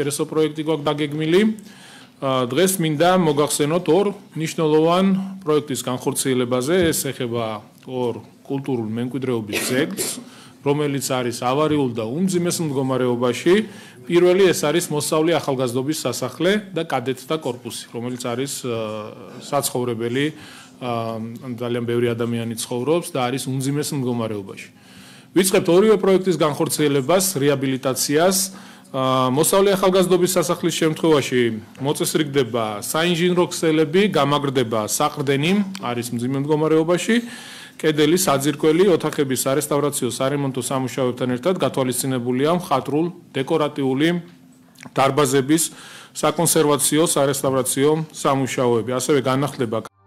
საინტერესო პროექტი გვაქვს დაგეგმილი. დღეს მინდა მოგახსენოთ ორ მნიშვნელოვან პროექტის განხორციელებაზე. ეს ეხება ორ კულტურულ მემკვიდრეობის ძეგლს, რომელიც არის ავარიულ და უმძიმეს მდგომარეობაში. პირველი ეს არის მოსავლი ახალგაზრდობის სასახლე და კადეტთა корпуსი, რომელიც არის საცხოვრებელი ძალიან ბევრი ადამიანი ცხოვრობს და არის უმძიმეს მდგომარეობაში. ვიწყებთ ორივე პროექტის განხორციელებას, რეაბილიტაციას, აა მოსავლე ახალგაზრდობის სასახლის შემთხვევაში მოწესრიგდება საინჟინრო ქსელები, გამაგრდება საყრდენი, არის მძიმე მდგომარეობაში. კედელი, საძირკველი, ოთახების არესტავრაციო, სარემონტო სამუშაოებთან ერთად გათვალისწინებულია მხატვრულ დეკორატიული დარბაზების საკონსერვაციო, სარესტავრაციო სამუშაოები. ასევე განახლდება